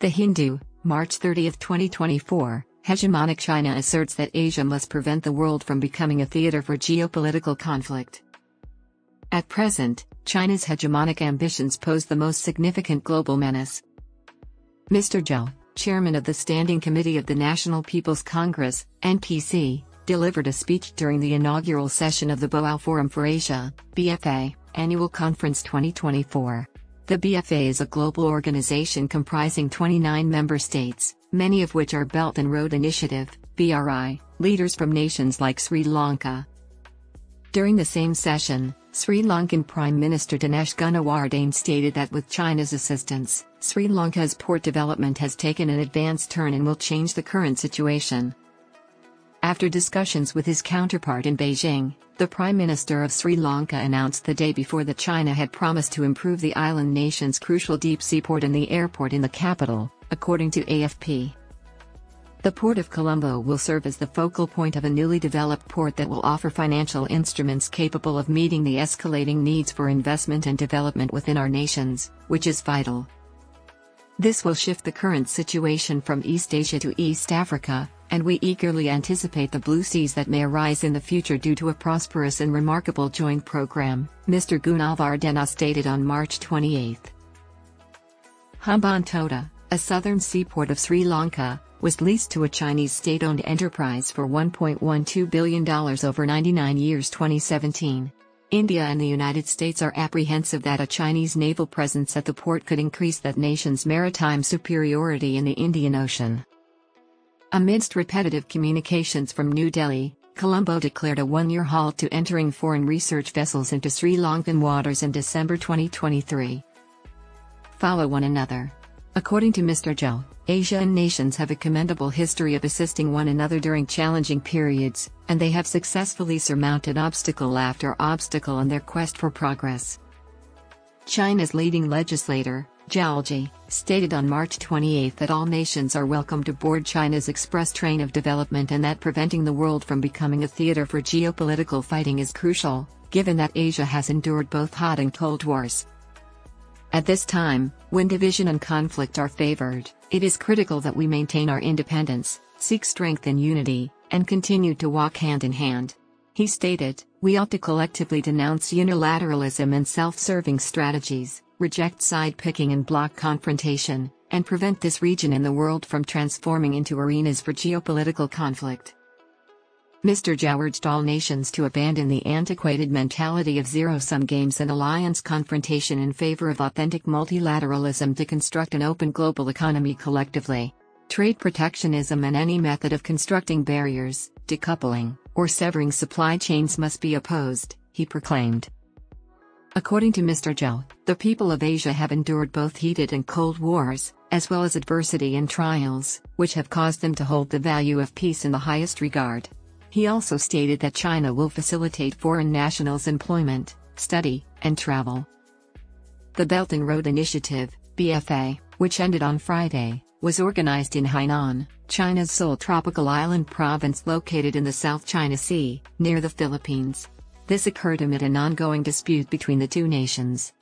The Hindu, March 30, 2024, hegemonic China asserts that Asia must prevent the world from becoming a theater for geopolitical conflict. At present, China's hegemonic ambitions pose the most significant global menace. Mr. Zhao, chairman of the Standing Committee of the National People's Congress, NPC, delivered a speech during the inaugural session of the Boao Forum for Asia, BFA, Annual Conference 2024. The BFA is a global organization comprising 29 member states, many of which are Belt and Road Initiative, BRI, leaders from nations like Sri Lanka. During the same session, Sri Lankan Prime Minister Dinesh Gunawardena stated that with China's assistance, Sri Lanka's port development has taken an advanced turn and will change the current situation. After discussions with his counterpart in Beijing, the Prime Minister of Sri Lanka announced the day before that China had promised to improve the island nation's crucial deep sea port and the airport in the capital, according to AFP. The Port of Colombo will serve as the focal point of a newly developed port that will offer financial instruments capable of meeting the escalating needs for investment and development within our nations, which is vital. This will shift the current situation from East Asia to East Africa, and we eagerly anticipate the blue seas that may arise in the future due to a prosperous and remarkable joint program, Mr. Gunawardena stated on March 28. Hambantota, a southern seaport of Sri Lanka, was leased to a Chinese state-owned enterprise for $1.12 billion over 99 years 2017. India and the United States are apprehensive that a Chinese naval presence at the port could increase that nation's maritime superiority in the Indian Ocean. Amidst repetitive communications from New Delhi, Colombo declared a one-year halt to entering foreign research vessels into Sri Lankan waters in December 2023. Follow one another. According to Mr. Zhao, Asia and nations have a commendable history of assisting one another during challenging periods, and they have successfully surmounted obstacle after obstacle in their quest for progress. China's leading legislator, Zhao Leji, stated on March 28 that all nations are welcome to board China's express train of development and that preventing the world from becoming a theater for geopolitical fighting is crucial, given that Asia has endured both hot and cold wars. At this time, when division and conflict are favored, it is critical that we maintain our independence, seek strength and unity, and continue to walk hand in hand. He stated, We ought to collectively denounce unilateralism and self serving strategies, reject side picking and block confrontation, and prevent this region and the world from transforming into arenas for geopolitical conflict. Mr. Zhao urged all nations to abandon the antiquated mentality of zero sum games and alliance confrontation in favor of authentic multilateralism to construct an open global economy collectively. Trade protectionism and any method of constructing barriers, decoupling, or severing supply chains must be opposed, he proclaimed. According to Mr. Zhao, the people of Asia have endured both heated and cold wars, as well as adversity and trials, which have caused them to hold the value of peace in the highest regard. He also stated that China will facilitate foreign nationals' employment, study, and travel. The Belt and Road Initiative, BFA, which ended on Friday, was organized in Hainan, China's sole tropical island province located in the South China Sea, near the Philippines. This occurred amid an ongoing dispute between the two nations.